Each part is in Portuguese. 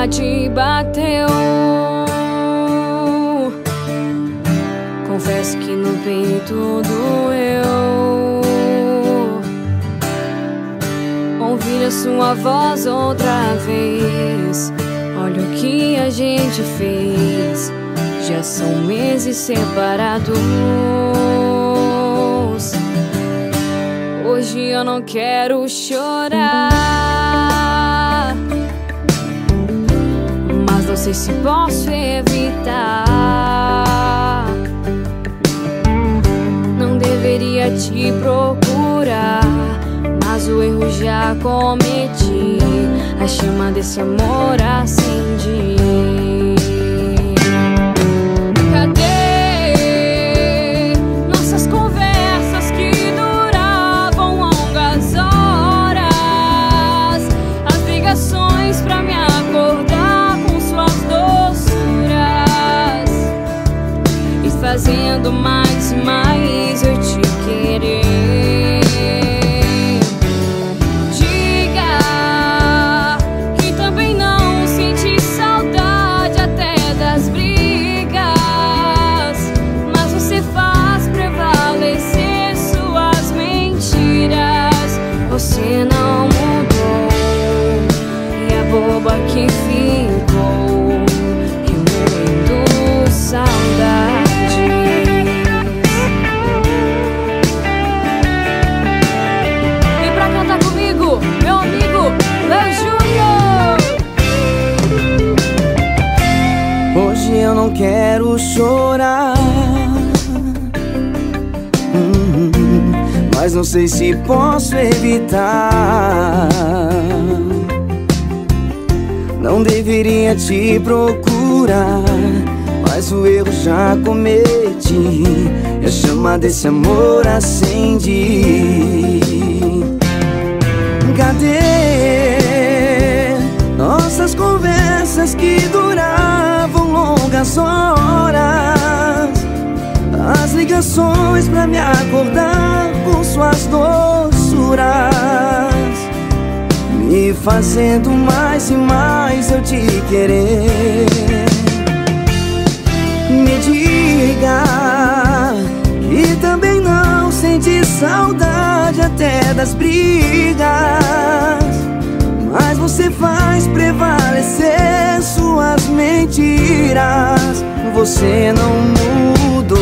saudade bateu. Confesso que no peito doeu. Ouvir a sua voz outra vez. Olha o que a gente fez. Já são meses separados. Hoje eu não quero chorar. Sei se posso evitar. Não deveria te procurar. Mas o erro já cometi. A chama desse amor acendi. Fazendo mais e mais não quero chorar. Hum, Mas não sei se posso evitar. Não deveria te procurar. Mas o erro já cometi. E a chama desse amor acendi. Cadê nossas conversas que duravam longas horas? As ligações pra me acordar com suas doçuras, me fazendo mais e mais eu te querer. Me diga que também não sente saudade até das brigas. Você não mudou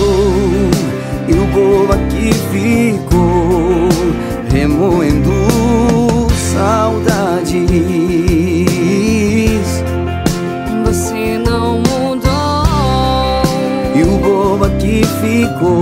e o bolo aqui ficou remoendo saudades. Você não mudou. E o bobo aqui ficou